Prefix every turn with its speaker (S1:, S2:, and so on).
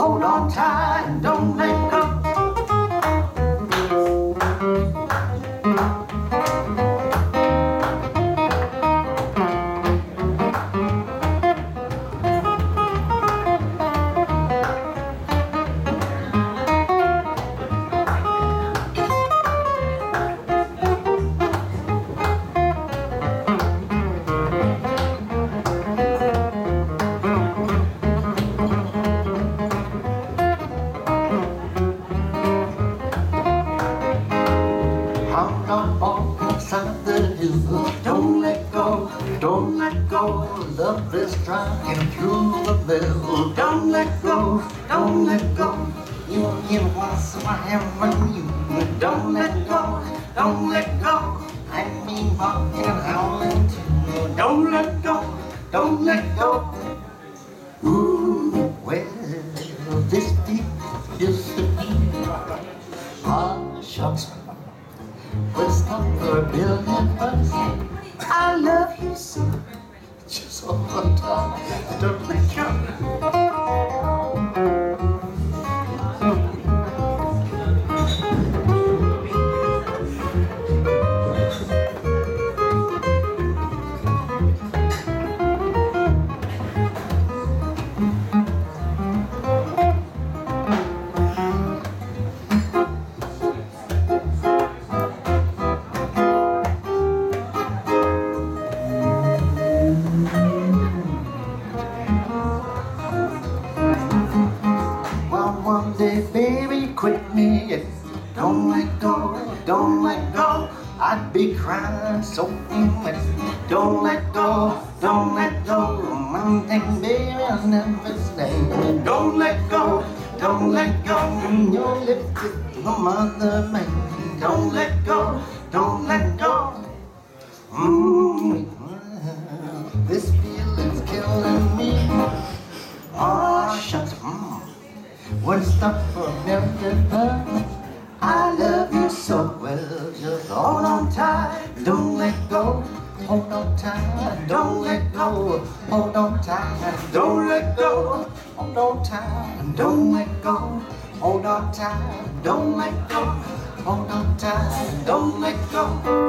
S1: hold on tight, don't let the hill. Don't let go, don't let go. Love is trying through the veil. Don't let go, don't let go. You give once I have you. Don't let go, don't let go. I mean, walking and howling. Don't let go, don't let go. Ooh, well, this deep is the deep. Ah, shucks. We'll for a billion bucks. Baby, quit me. Yes. Don't let go, don't let go. I'd be crying so much. Don't let go, don't let go. One thing, baby, I'll never stay. Don't let go, don't let go. Your lips is the mother man. Don't let go, don't let go. Mm, this feeling's killing me. Oh, shucks. Mm. One stop America. I love you so well. Just hold on tight. Don't let go. Hold on tight. Don't let go. Hold on tight. Don't let go. Hold on tight. Don't let go. Hold on tight. Don't let go. Hold on tight. Don't let go.